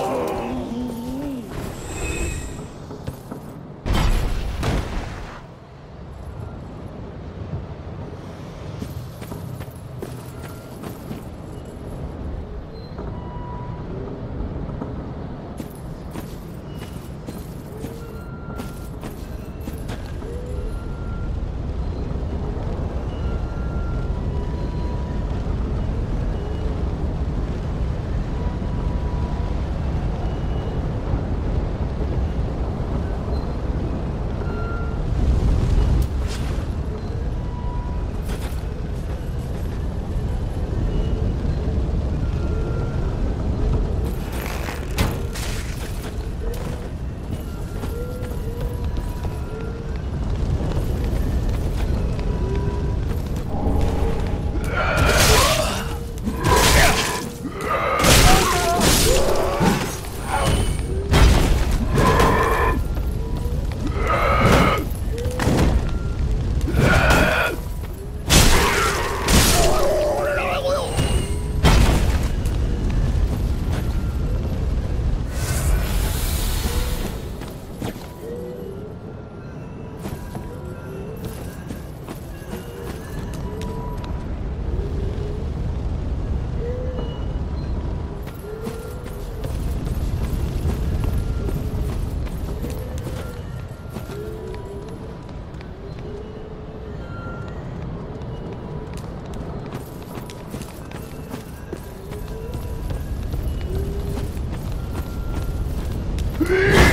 Oh! me!